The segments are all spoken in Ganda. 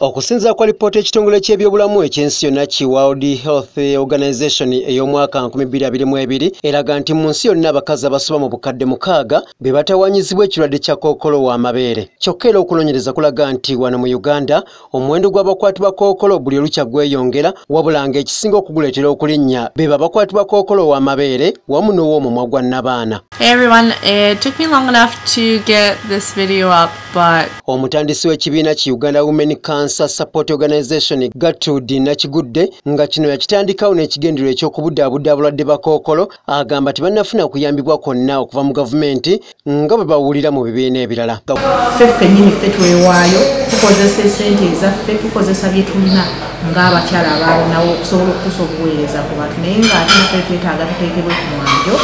okusinziira kwa lipoota ekitongole ky'ebyobulamu ekyensi yonna ki world health organization ey'omwaka 2022 eraga nti mu nsi yonna abakazi abasoba mu bukadde mukaaga be batawanyizibwa ekirwadde kya kookolo w'amabeere. Kyokka era okunoonyereza kulaga nti wano mu uganda omuwendo gw'abakwatibwa kookolo buli olukya gweyongera wabula ng'ekisinga okuguleetera okulinnya be ba bakwatibwa kookolo w'amabeere wamu n'ow'omumwa gwa nnabaana omutandisi w'ekibiina ki uganda women cancer support organization gatudi nakigudde nga kino yakitandikawo n'ekigendererwa eky'okubudaabuda abalwadde ba kookolo agamba tebannafuna kuyambibwa kwonna okuva mu gavumenti nga bwe bawulira mu bibiina ebirala. Ffe ffennyini ffe twewaayo tukozesa esente ezaffe tukozesa bye tulina ng'abakyala abaawonawo okusobola okukusa obuweereza ku bantu. Naye ng'ate naffe twetaaga tuteekebwe ku mwanjo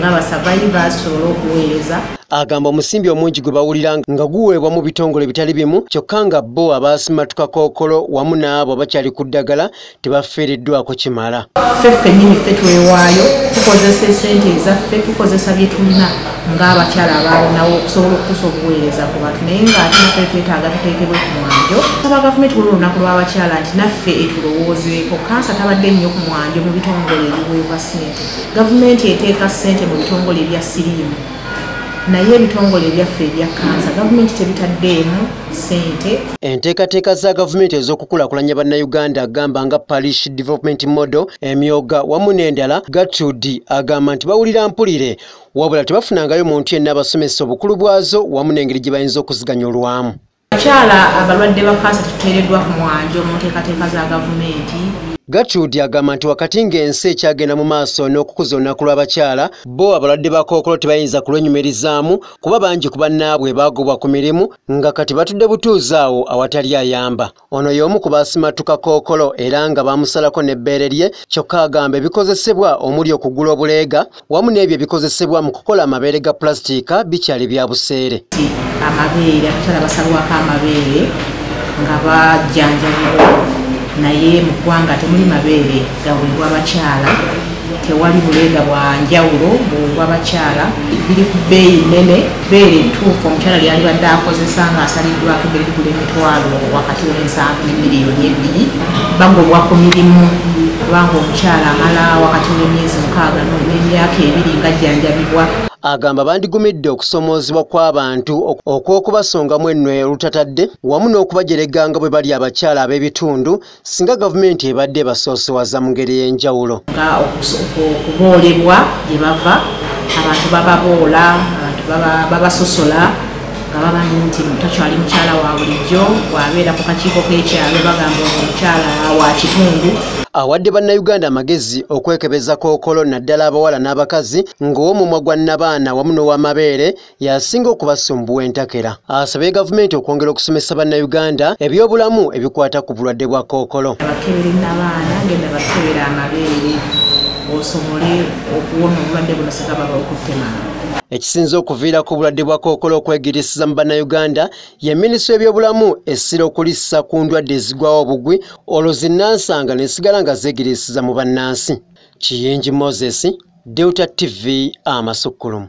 ng'abasavayivas tusobole okuweereza. Agamba omusimbi omungi gwe bawulira nga guweebwa mu bitongole bitali bimu kyokka nga bo abaasimatuka kookolo wamu n'abo abakyali ku ddagala tebafiiriddwako kimala. Ffe ffennyini ffe twewaayo tukozesa esente ezaffe tukozesa bye tulina ng'abakyala abaawonawo okusobola okukusa obuweereza ku bantu naye ng'ate naffe twetaaga tuteekebwe ku mwanjo saba gavumenti wuli olunaku lw'abakyala nti naffe etulowoozeeko kansa tabadde nnyo ku mwanjo mu bitongole ebiweebwa ssente. Gavumenti eteeka ssente mu bitongole ebya siriimu naye ebitongole ebyaffe ebya kansa gavumenti tebitaddeemu ssente. Enteekateeka za gavumenti ez'okukulaakulanya bannayuganda agamba nga parish development model emyoga wamu n'endala gatudi agamba nti bawulira mpulire. Wabula tebafunangayo muntu yenna abasomesa obukulu bwazo wamu n'engeri gye bayinza okuziganya olwamu. Abakyala abalwadde ba kansa tetuteereddwa ku mwanjo mu nteekateeka za gavumenti gatudi agamba nti wakati ng'ensi ekyagenda mu maaso n'okukuza olunaku lw'abakyala bo abalwadde ba kookolo tebayinza kulwenyumirizaamu kuba bangi ku bannaabwe baagobwa ku mirimu nga kati batudde butuuzi awo awatali ayamba. Ono y'omu ku baasimatuka kookolo era nga baamusalako n'ebbeere lye kyokka agamba ebikozesebwa omuli okugula obuleega wamu n'ebyo ebikozesebwa mu kukola amabeere ga pulasitiika bikyali bya buseere. Amabeere abakyala basalwako amabeere nga bajjanjabibwa naye mu ggwanga temuli mabeere gaweebwa abakyala tewali buleega bwa njawulo buweebwa abakyala biri ku bbeeyi nnene beere entuufu omukyala lyalibadde akozesa ng'asaliddwako ebbere ligula emitwalo wakati w'ensanvu ne miliyoni ebbiri bagobwa ku mirimu. Kubanga omukyala amala wakati w'emyezi mukaaga n'emyaka ebiri ng'ajjanjabibwa agamba bandigumidde okusomoozebwa kw'abantu okw'okubasongamu ennwe olutatadde wamu n'okubajerega nga bwe bali abakyala ab'ebitundu singa gavumenti ebadde basoosowaza mu ngeri y'enjawulo. Okuboolebwa gye bava abantu bababoola abantu babasosola nga bamanyi nti takyali mukyala wa bulijjo bwabeera ku kakiiko k'ekyalo bagamba omukyala wa kitundu awadde bannayuganda amagezi okwekebeza kookolo naddala abawala n'abakazi ng'ow'omumwa gwa nnabaana wamu n'ow'amabeere yasinga okubasumbuwa entakera. Asabye gavumenti okwongera okusomesa bannayuganda ebyobulamu ebikwata ku bulwadde bwa kookolo abakebera ennabaana genda bakebera amabeere osobole okuwona obulwadde buno sigababa okutemana ekisinza okuviirako obulwadde bwa kookolo okwegirisiza mu bannayuganda ye minisitule y'ebyobulamu essira okulissa ku ndwadde ezigwawo obugwi olwo zinnansanga nesigala nga zeegirisiza mu bannansi. Kiyingi moses delta tv amasukkulumu